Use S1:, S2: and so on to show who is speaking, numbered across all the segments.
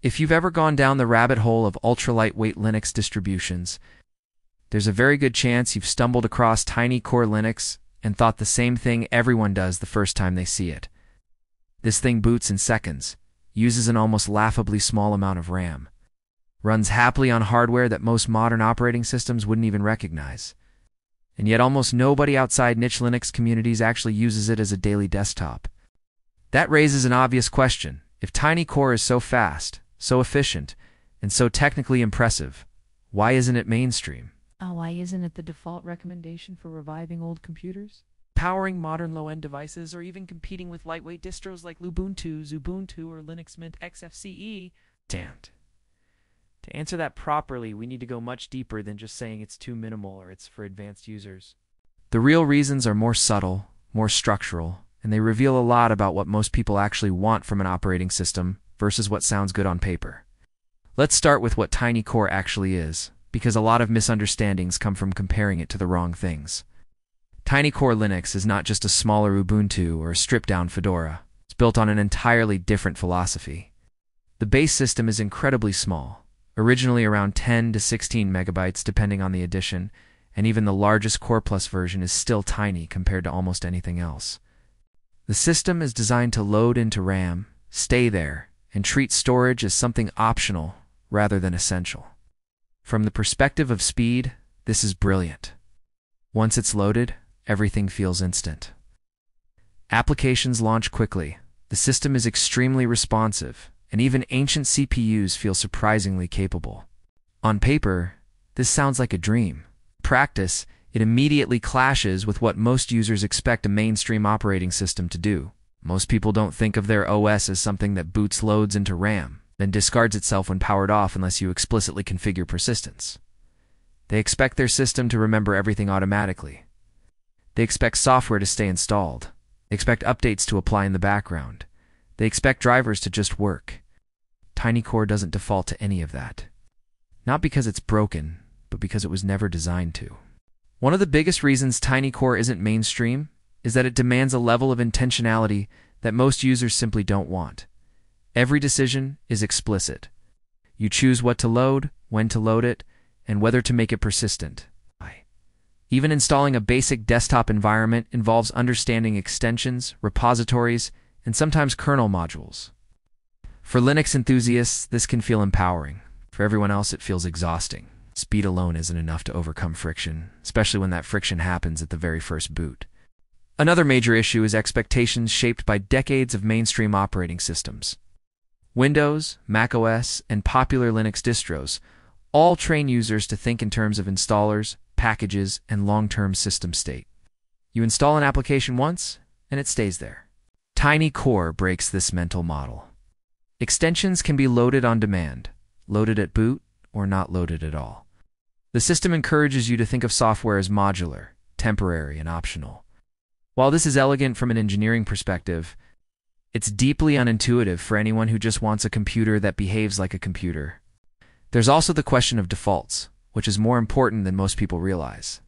S1: If you've ever gone down the rabbit hole of ultra-lightweight Linux distributions, there's a very good chance you've stumbled across Tiny Core Linux and thought the same thing everyone does the first time they see it. This thing boots in seconds, uses an almost laughably small amount of RAM, runs happily on hardware that most modern operating systems wouldn't even recognize. And yet almost nobody outside niche Linux communities actually uses it as a daily desktop. That raises an obvious question. If Tiny Core is so fast, so efficient, and so technically impressive, why isn't it mainstream?
S2: Oh, why isn't it the default recommendation for reviving old computers?
S3: Powering modern low-end devices or even competing with lightweight distros like Lubuntu, Xubuntu, or Linux Mint XFCE?
S1: Damned.
S3: To answer that properly, we need to go much deeper than just saying it's too minimal or it's for advanced users.
S1: The real reasons are more subtle, more structural, and they reveal a lot about what most people actually want from an operating system versus what sounds good on paper. Let's start with what Tiny Core actually is, because a lot of misunderstandings come from comparing it to the wrong things. Tiny Core Linux is not just a smaller Ubuntu or a stripped-down Fedora. It's built on an entirely different philosophy. The base system is incredibly small, originally around 10 to 16 megabytes depending on the edition, and even the largest Core Plus version is still tiny compared to almost anything else. The system is designed to load into RAM, stay there, and treat storage as something optional rather than essential. From the perspective of speed, this is brilliant. Once it's loaded, everything feels instant. Applications launch quickly, the system is extremely responsive, and even ancient CPUs feel surprisingly capable. On paper, this sounds like a dream. Practice, it immediately clashes with what most users expect a mainstream operating system to do. Most people don't think of their OS as something that boots loads into RAM, then discards itself when powered off unless you explicitly configure persistence. They expect their system to remember everything automatically. They expect software to stay installed. They expect updates to apply in the background. They expect drivers to just work. TinyCore doesn't default to any of that. Not because it's broken, but because it was never designed to. One of the biggest reasons TinyCore isn't mainstream is that it demands a level of intentionality that most users simply don't want. Every decision is explicit. You choose what to load, when to load it, and whether to make it persistent. Even installing a basic desktop environment involves understanding extensions, repositories, and sometimes kernel modules. For Linux enthusiasts, this can feel empowering. For everyone else, it feels exhausting. Speed alone isn't enough to overcome friction, especially when that friction happens at the very first boot. Another major issue is expectations shaped by decades of mainstream operating systems. Windows, macOS, and popular Linux distros all train users to think in terms of installers, packages, and long-term system state. You install an application once, and it stays there. Tiny Core breaks this mental model. Extensions can be loaded on demand, loaded at boot, or not loaded at all. The system encourages you to think of software as modular, temporary, and optional. While this is elegant from an engineering perspective, it's deeply unintuitive for anyone who just wants a computer that behaves like a computer. There's also the question of defaults, which is more important than most people realize.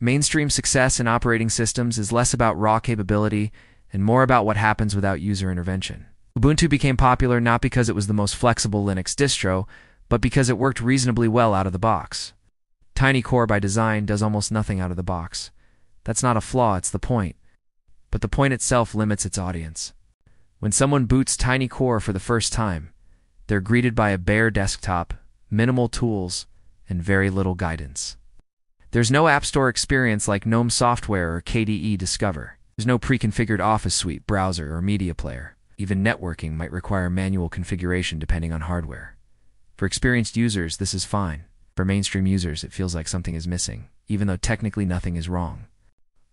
S1: Mainstream success in operating systems is less about raw capability and more about what happens without user intervention. Ubuntu became popular not because it was the most flexible Linux distro, but because it worked reasonably well out of the box. Tiny Core by design does almost nothing out of the box. That's not a flaw, it's the point. But the point itself limits its audience. When someone boots Tiny Core for the first time, they're greeted by a bare desktop, minimal tools, and very little guidance. There's no App Store experience like GNOME Software or KDE Discover. There's no pre-configured Office Suite, browser, or media player. Even networking might require manual configuration depending on hardware. For experienced users, this is fine. For mainstream users, it feels like something is missing, even though technically nothing is wrong.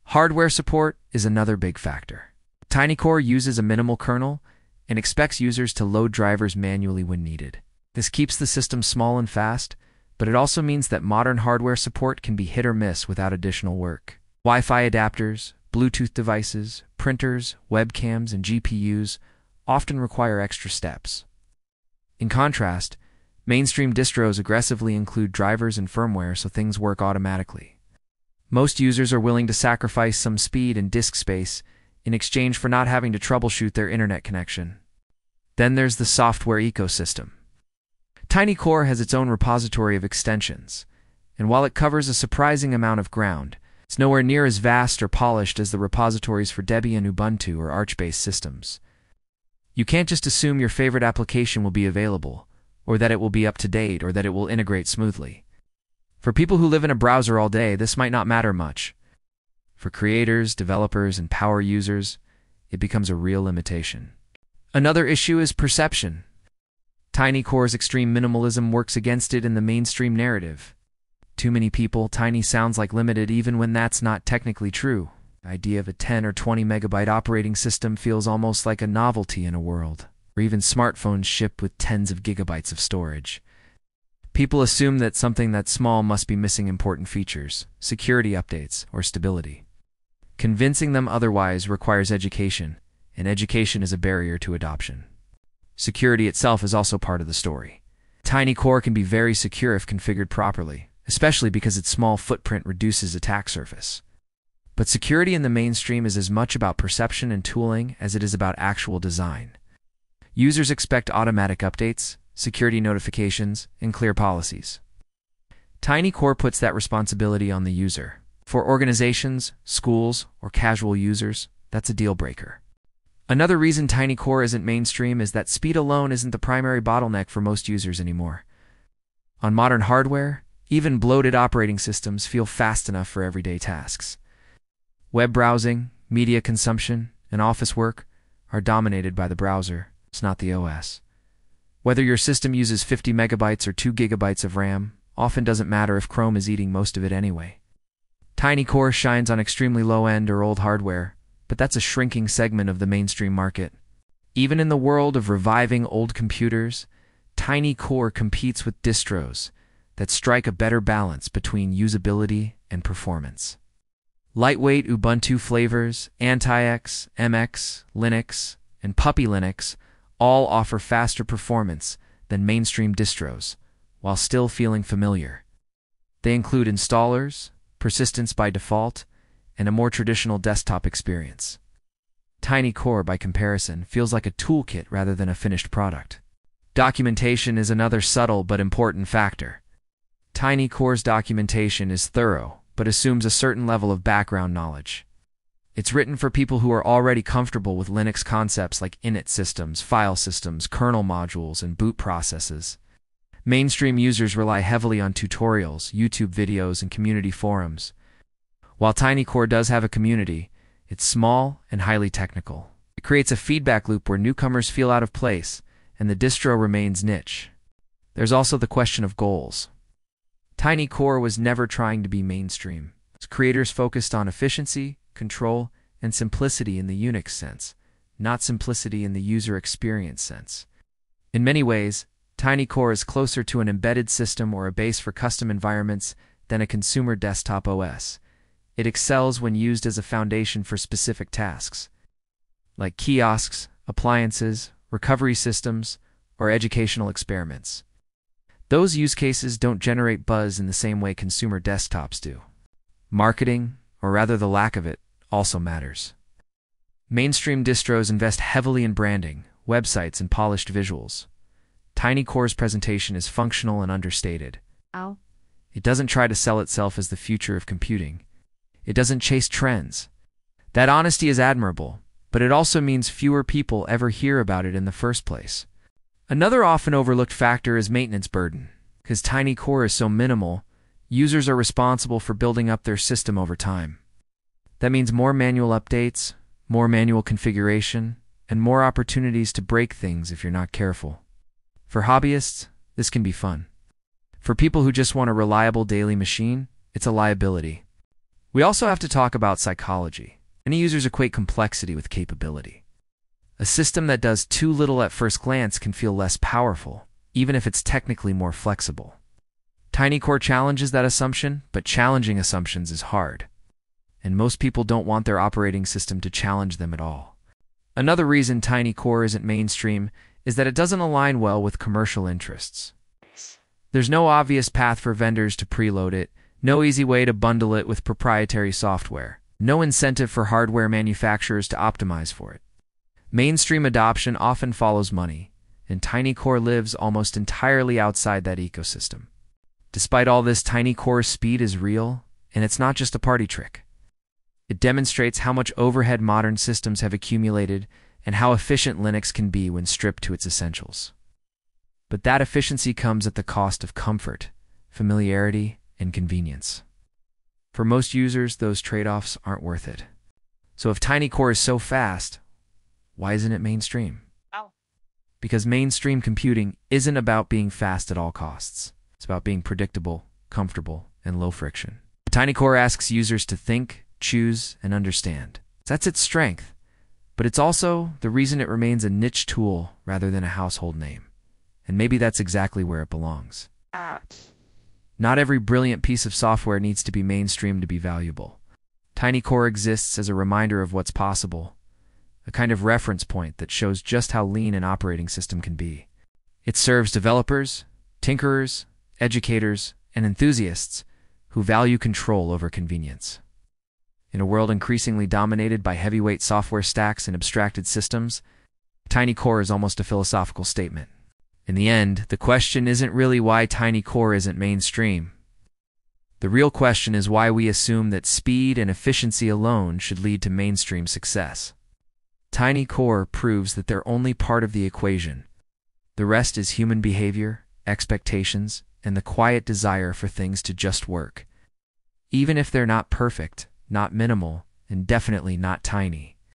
S1: Hardware support is another big factor. TinyCore uses a minimal kernel and expects users to load drivers manually when needed. This keeps the system small and fast, but it also means that modern hardware support can be hit or miss without additional work. Wi-Fi adapters, Bluetooth devices, printers, webcams, and GPUs often require extra steps. In contrast, Mainstream distros aggressively include drivers and firmware so things work automatically. Most users are willing to sacrifice some speed and disk space in exchange for not having to troubleshoot their internet connection. Then there's the software ecosystem. TinyCore has its own repository of extensions, and while it covers a surprising amount of ground, it's nowhere near as vast or polished as the repositories for Debian, Ubuntu, or Arch-based systems. You can't just assume your favorite application will be available, or that it will be up to date, or that it will integrate smoothly. For people who live in a browser all day, this might not matter much. For creators, developers, and power users, it becomes a real limitation. Another issue is perception. TinyCore's extreme minimalism works against it in the mainstream narrative. Too many people, Tiny sounds like limited even when that's not technically true. The idea of a 10 or 20 megabyte operating system feels almost like a novelty in a world where even smartphones ship with tens of gigabytes of storage. People assume that something that small must be missing important features, security updates, or stability. Convincing them otherwise requires education, and education is a barrier to adoption. Security itself is also part of the story. TinyCore can be very secure if configured properly, especially because its small footprint reduces attack surface. But security in the mainstream is as much about perception and tooling as it is about actual design. Users expect automatic updates, security notifications, and clear policies. TinyCore puts that responsibility on the user. For organizations, schools, or casual users, that's a deal breaker. Another reason TinyCore isn't mainstream is that speed alone isn't the primary bottleneck for most users anymore. On modern hardware, even bloated operating systems feel fast enough for everyday tasks. Web browsing, media consumption, and office work are dominated by the browser, it's not the OS. Whether your system uses 50 megabytes or 2 gigabytes of RAM often doesn't matter if Chrome is eating most of it anyway. TinyCore shines on extremely low-end or old hardware, but that's a shrinking segment of the mainstream market. Even in the world of reviving old computers, TinyCore competes with distros that strike a better balance between usability and performance. Lightweight Ubuntu flavors, AntiX, MX, Linux, and Puppy Linux all offer faster performance than mainstream distros, while still feeling familiar. They include installers, persistence by default, and a more traditional desktop experience. TinyCore, by comparison, feels like a toolkit rather than a finished product. Documentation is another subtle but important factor. TinyCore's documentation is thorough, but assumes a certain level of background knowledge. It's written for people who are already comfortable with Linux concepts like init systems, file systems, kernel modules, and boot processes. Mainstream users rely heavily on tutorials, YouTube videos, and community forums. While TinyCore does have a community, it's small and highly technical. It creates a feedback loop where newcomers feel out of place, and the distro remains niche. There's also the question of goals. TinyCore was never trying to be mainstream. Its creators focused on efficiency, control, and simplicity in the Unix sense, not simplicity in the user experience sense. In many ways, TinyCore is closer to an embedded system or a base for custom environments than a consumer desktop OS. It excels when used as a foundation for specific tasks, like kiosks, appliances, recovery systems, or educational experiments. Those use cases don't generate buzz in the same way consumer desktops do. Marketing, or rather the lack of it, also matters. Mainstream distros invest heavily in branding, websites, and polished visuals. TinyCore's presentation is functional and understated.
S2: Ow.
S1: It doesn't try to sell itself as the future of computing. It doesn't chase trends. That honesty is admirable, but it also means fewer people ever hear about it in the first place. Another often overlooked factor is maintenance burden. Because TinyCore is so minimal, users are responsible for building up their system over time. That means more manual updates, more manual configuration, and more opportunities to break things if you're not careful. For hobbyists, this can be fun. For people who just want a reliable daily machine, it's a liability. We also have to talk about psychology. Many users equate complexity with capability. A system that does too little at first glance can feel less powerful, even if it's technically more flexible. TinyCore challenges that assumption, but challenging assumptions is hard. And most people don't want their operating system to challenge them at all. Another reason TinyCore isn't mainstream is that it doesn't align well with commercial interests. There's no obvious path for vendors to preload it, no easy way to bundle it with proprietary software, no incentive for hardware manufacturers to optimize for it. Mainstream adoption often follows money, and TinyCore lives almost entirely outside that ecosystem. Despite all this, TinyCore's speed is real, and it's not just a party trick. It demonstrates how much overhead modern systems have accumulated and how efficient Linux can be when stripped to its essentials. But that efficiency comes at the cost of comfort, familiarity, and convenience. For most users, those trade-offs aren't worth it. So if TinyCore is so fast, why isn't it mainstream?
S3: Ow.
S1: Because mainstream computing isn't about being fast at all costs. It's about being predictable, comfortable, and low friction. TinyCore asks users to think, choose, and understand. That's its strength, but it's also the reason it remains a niche tool rather than a household name. And maybe that's exactly where it belongs. Not every brilliant piece of software needs to be mainstream to be valuable. TinyCore exists as a reminder of what's possible, a kind of reference point that shows just how lean an operating system can be. It serves developers, tinkerers, educators, and enthusiasts who value control over convenience. In a world increasingly dominated by heavyweight software stacks and abstracted systems, TinyCore is almost a philosophical statement. In the end, the question isn't really why TinyCore isn't mainstream. The real question is why we assume that speed and efficiency alone should lead to mainstream success. TinyCore proves that they're only part of the equation. The rest is human behavior, expectations, and the quiet desire for things to just work. Even if they're not perfect, not minimal, and definitely not tiny.